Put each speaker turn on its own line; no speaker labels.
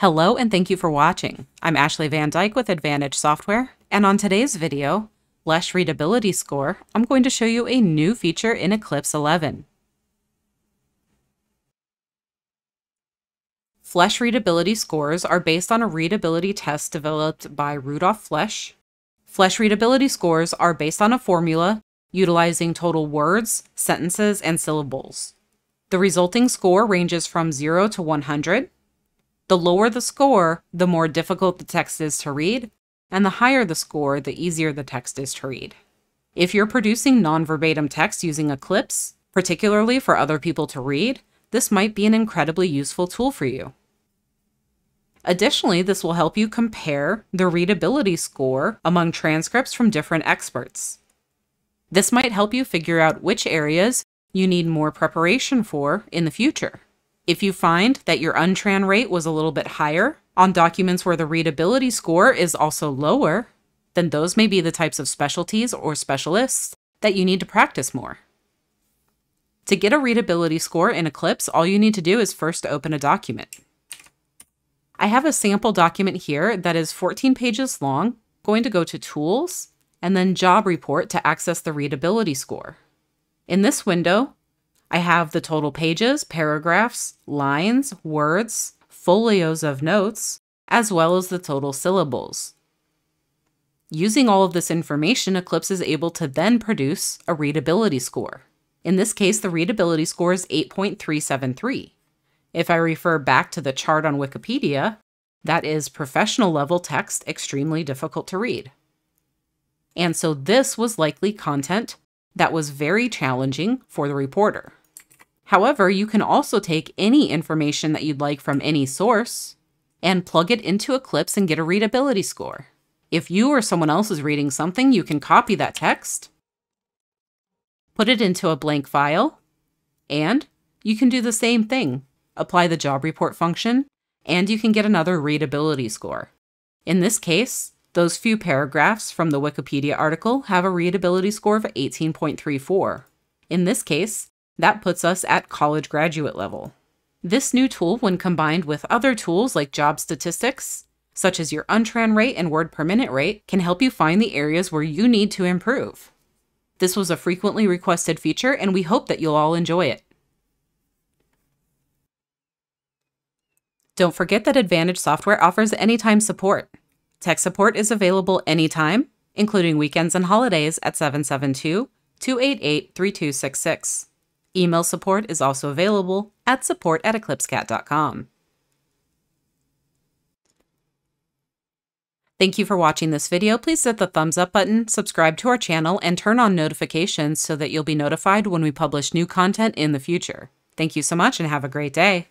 Hello and thank you for watching. I'm Ashley Van Dyke with Advantage Software, and on today's video, Flesch Readability Score, I'm going to show you a new feature in Eclipse 11. Flesch readability scores are based on a readability test developed by Rudolf Flesch. Flesh readability scores are based on a formula utilizing total words, sentences, and syllables. The resulting score ranges from 0 to 100, the lower the score, the more difficult the text is to read, and the higher the score, the easier the text is to read. If you're producing non verbatim text using Eclipse, particularly for other people to read, this might be an incredibly useful tool for you. Additionally, this will help you compare the readability score among transcripts from different experts. This might help you figure out which areas you need more preparation for in the future. If you find that your untran rate was a little bit higher on documents where the readability score is also lower, then those may be the types of specialties or specialists that you need to practice more. To get a readability score in Eclipse, all you need to do is first open a document. I have a sample document here that is 14 pages long. Going to go to Tools and then Job Report to access the readability score. In this window, I have the total pages, paragraphs, lines, words, folios of notes, as well as the total syllables. Using all of this information, Eclipse is able to then produce a readability score. In this case, the readability score is 8.373. If I refer back to the chart on Wikipedia, that is professional level text extremely difficult to read. And so this was likely content that was very challenging for the reporter. However, you can also take any information that you'd like from any source and plug it into Eclipse and get a readability score. If you or someone else is reading something, you can copy that text, put it into a blank file, and you can do the same thing. Apply the job report function, and you can get another readability score. In this case, those few paragraphs from the Wikipedia article have a readability score of 18.34. In this case, that puts us at college graduate level. This new tool, when combined with other tools like job statistics, such as your untran rate and word per minute rate, can help you find the areas where you need to improve. This was a frequently requested feature, and we hope that you'll all enjoy it. Don't forget that Advantage Software offers anytime support. Tech support is available anytime, including weekends and holidays at 772 288 3266. Email support is also available at support at eclipsecat.com. Thank you for watching this video. Please hit the thumbs up button, subscribe to our channel, and turn on notifications so that you'll be notified when we publish new content in the future. Thank you so much and have a great day.